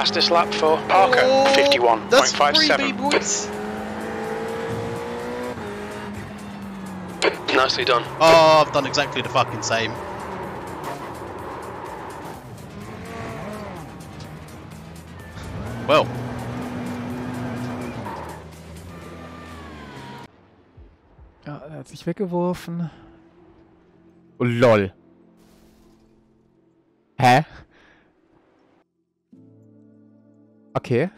Fastest lap for Parker, Oh, 51.57. Nicely done. Oh, I've done exactly the fucking same. Well. Ja, er hat sich weggeworfen. Oh, lol. Hä? Okay.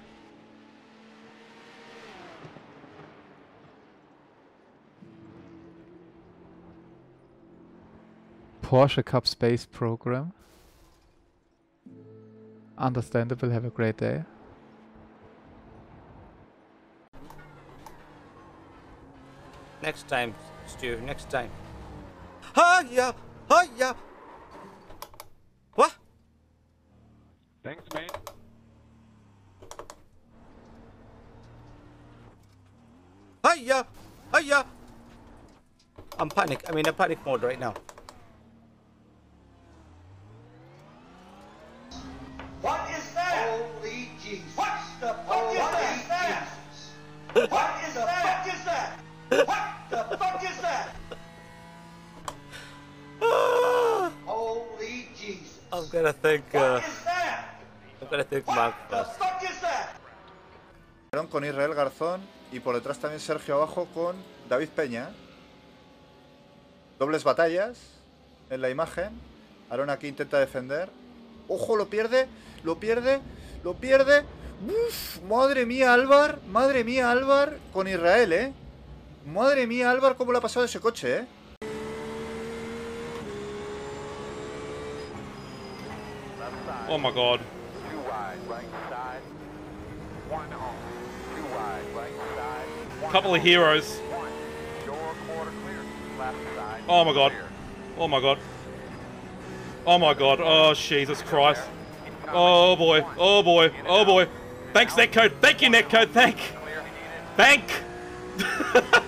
Porsche Cup Space Program. Understandable, have a great day. Next time, Stu, next time. Hiya! Hiya! What? Thanks, man. Hiya! Hiya! I'm panic. I'm in a panic mode right now. What is that? Holy Jesus. What the fuck is that? What is the fuck is that? What the fuck is that? Holy Jesus. I'm gonna thank. Uh, What is that? I'm gonna thank Mark The first. fuck is that? con Israel Garzón y por detrás también Sergio abajo con David Peña. Dobles batallas en la imagen. Aaron aquí intenta defender. Ojo, lo pierde, lo pierde, lo pierde. Uf, madre mía, Álvar, madre mía, Álvar con Israel, ¿eh? Madre mía, Álvar, cómo le ha pasado ese coche, ¿eh? Oh my god. Couple of heroes. Oh my god. Oh my god. Oh my god. Oh Jesus Christ. Oh boy. Oh boy. Oh boy. Thanks Netcode. Thank you Netcode. Thank. Thank.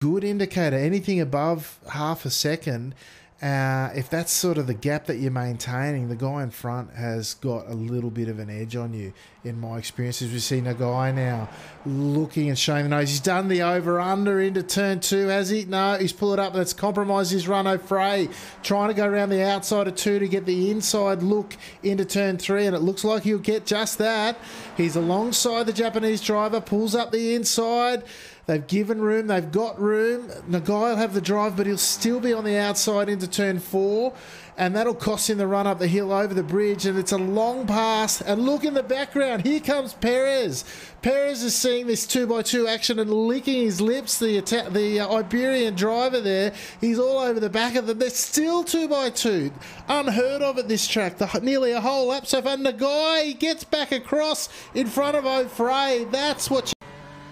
good indicator. Anything above half a second, uh, if that's sort of the gap that you're maintaining, the guy in front has got a little bit of an edge on you. In my experiences, we've seen a guy now looking and showing the nose. He's done the over under into turn two, has he? No, he's pulled it up. That's compromised his run. O'Fray trying to go around the outside of two to get the inside look into turn three, and it looks like he'll get just that. He's alongside the Japanese driver, pulls up the inside. They've given room, they've got room. Nagai will have the drive, but he'll still be on the outside into turn four. And that'll cost him the run up the hill over the bridge. And it's a long pass. And look in the background, here comes Perez. Perez is seeing this two by two action and licking his lips. The the uh, Iberian driver there, he's all over the back of them. They're still two by two, unheard of at this track. The, nearly a whole lap so far. Nagai gets back across in front of O'Fray. That's what.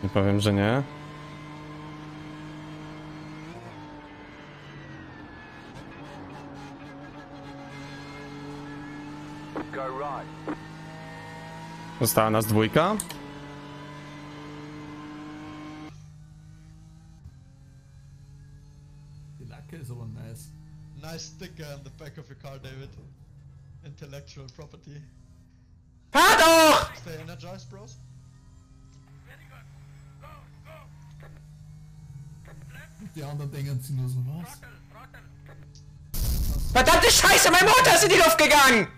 Nie. Została nas dwójka. Die Lacke ist aber nice. Nice sticker on the back of your car, David. Intellectual property. Fahr doch! Stay energized, bros. Die anderen denken sie nur so was. Verdammte Scheiße, mein Motor ist in die Luft gegangen!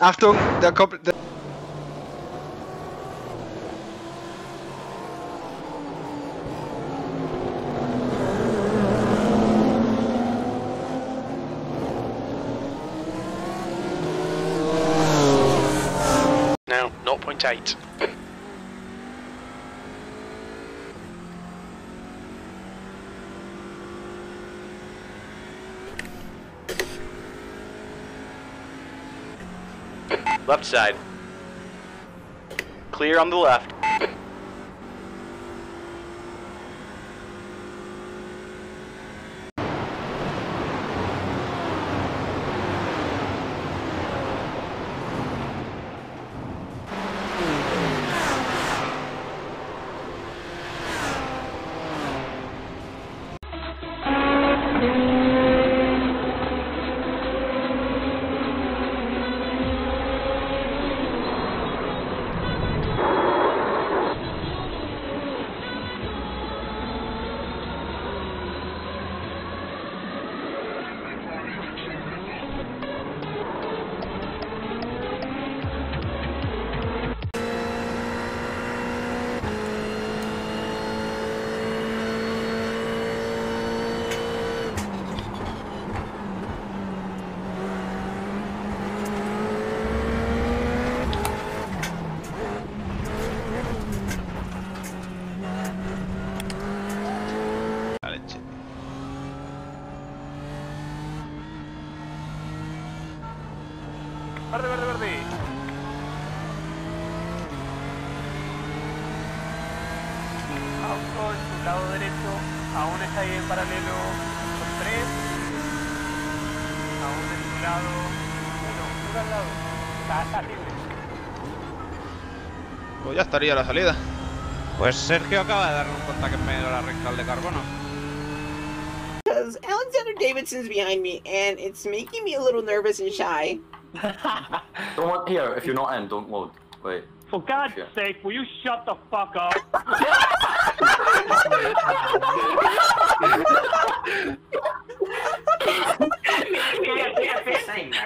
Achtung, da kommt. Da Now, 0.8. Left side. Clear on the left. Verde, verde, verde. Auto en su lado derecho, aún está ahí en paralelo con tres. Aún en su lado uno, uno al lado. Está, está libre. Pues ya estaría la salida. Pues Sergio acaba de darle un contacto en medio de la rectal de carbono. Because Alexander Davidson's behind me, and it's making me a little nervous and shy. Don't want here. If you're not in, don't load. Wait. For God's sake, will you shut the fuck up?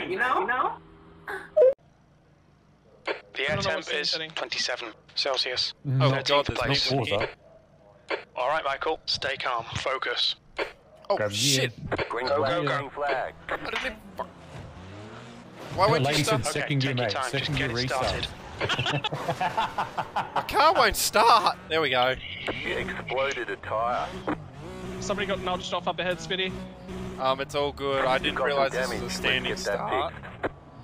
you know? You know? The air temp is 27 Celsius. Mm, oh 13th god, there's place. no water. Alright, Michael, stay calm, focus. Oh shit. Green Go, flag. go, go. Green flag. Why won't you start? in second gear, mate. Second gear restart. My car won't start. There we go. You exploded a tire. Somebody got nudged off up ahead, Spitty. Um, it's all good. I didn't realise this was a standing get that start.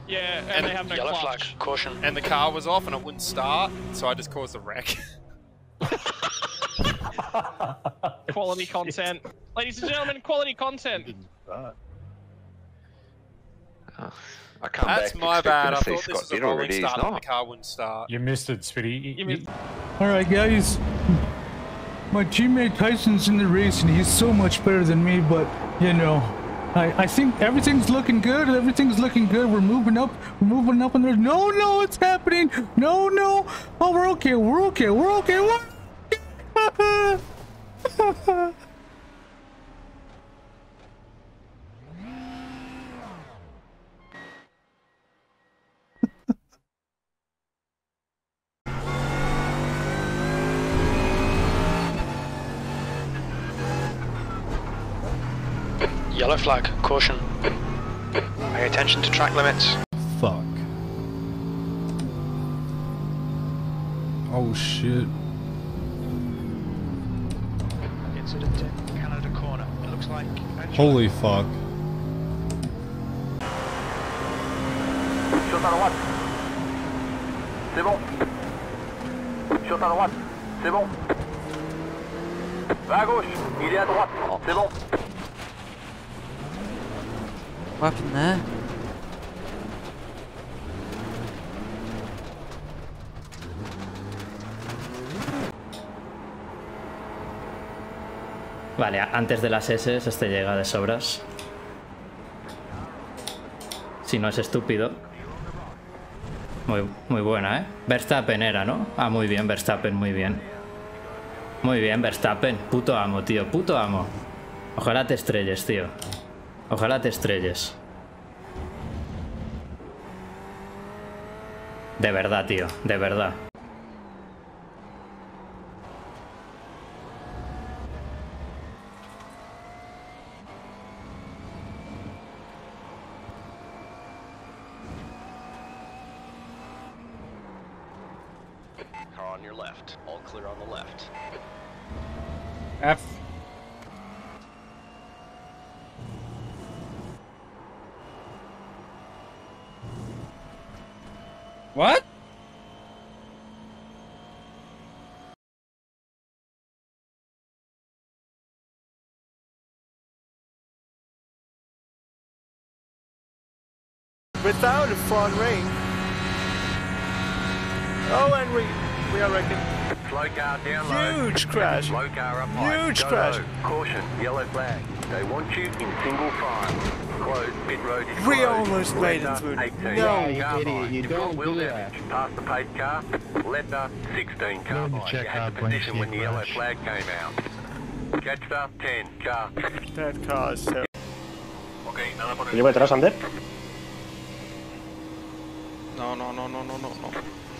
Yeah, and, they have no Yellow clutch. flag, caution. And the car was off and it wouldn't start, so I just caused a wreck. Quality content. Ladies and gentlemen, quality content. I come That's back my bad. to I see thought this was a Bitter rolling start and the car wouldn't start. You missed it, Spitty. You mean- Alright, guys. My teammate Tyson's in the race and he's so much better than me, but, you know, I, I think everything's looking good. Everything's looking good. We're moving up. We're moving up, and there's no, no, it's happening. No, no. Oh, we're okay. We're okay. We're okay. We're... Yellow flag, caution. Pay attention to track limits. Fuck. Oh shit. Incident in Canada corner. It looks like. Holy fuck. Shot à droite. C'est bon. Shot à droite. C'est bon. Va à gauche. Il est à droite. C'est bon. Vale, antes de las S este llega de sobras. Si no es estúpido. Muy, muy buena, ¿eh? Verstappen era, ¿no? Ah, muy bien, Verstappen, muy bien. Muy bien, Verstappen. Puto amo, tío, puto amo. Ojalá te estrelles, tío. Ojalá te estrelles. De verdad, tío, de verdad. Car on your left. All clear on the left. F. What? Without a front ring. Oh, and we we are wrecking. Slow car down low. Huge crash. Slow car up high. Huge Go crash. low. Caution. Yellow flag. They want you in single file. Closed. Pit road is We closed. almost made it through. 18. No, you by. idiot, you You've don't wheel do damage. Past the paid car. Letter 16. Car Going to by. check You had the position when the yellow flag came out. Catcher 10. Car. That car is so. Ok, nada por ¿Llevo detrás, Ander? No, no, no, no, no, no, no.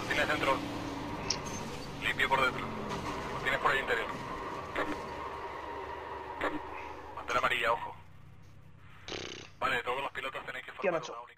Tienes dentro. Limpio por dentro. Tienes por ahí interior. Ojo. Vale, todos los pilotos tenéis que formar una única.